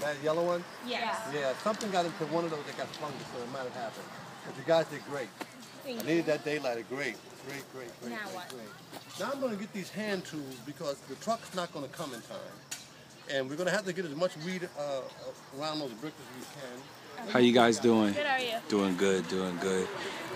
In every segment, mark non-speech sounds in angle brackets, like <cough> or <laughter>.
that yellow one? Yes. Yeah, something got into one of those that got fungus, so it might have happened. But you guys did great. Thank I needed that daylight. Great, great, great, great, Now great, what? great. Now I'm gonna get these hand tools because the truck's not gonna come in time. And we're gonna have to get as much weed uh, around those bricks as we can. How you guys doing? Good, are you? Doing good, doing good.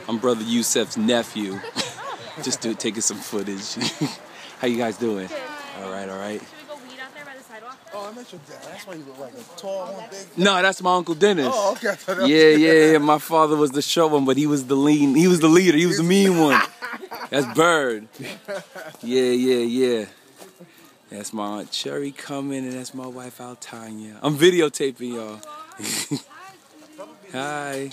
I'm brother Yusuf's nephew. <laughs> Just do, taking some footage. <laughs> How you guys doing? Good. All right, all right. Should we go weed out there by the sidewalk? Oh, I met your dad. That's why you look like a tall one, big. No, that's my uncle Dennis. Oh, okay. <laughs> I thought that was- Yeah, yeah, yeah. My father was the short one, but he was the lean. He was the leader. He was the mean one. <laughs> That's Bird. Yeah, yeah, yeah. That's my aunt Cherry coming, and that's my wife Altanya. I'm videotaping y'all. <laughs> Hi.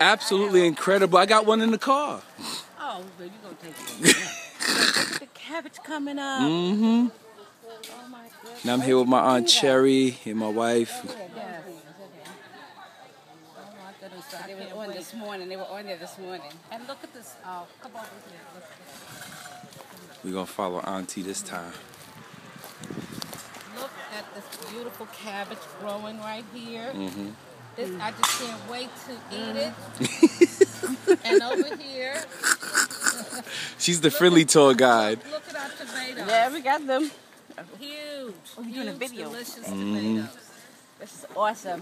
Absolutely incredible. I got one in the car. Oh, but you gonna take it. Look cabbage coming up. Mm-hmm. Oh my goodness. And I'm here with my aunt Cherry and my wife. Yes. Oh my goodness. They were on this morning. They were on there this morning. And look at this. Oh, come over here. Look We're gonna follow Auntie this time. Look at this beautiful cabbage growing right here. Mm-hmm. This I just can't wait to eat it. <laughs> and over here, She's the friendly tour guide. look at our tomatoes. Yeah, we got them. Huge. Oh, you're doing a video. Delicious Mm-hmm. tomatoes. This is awesome.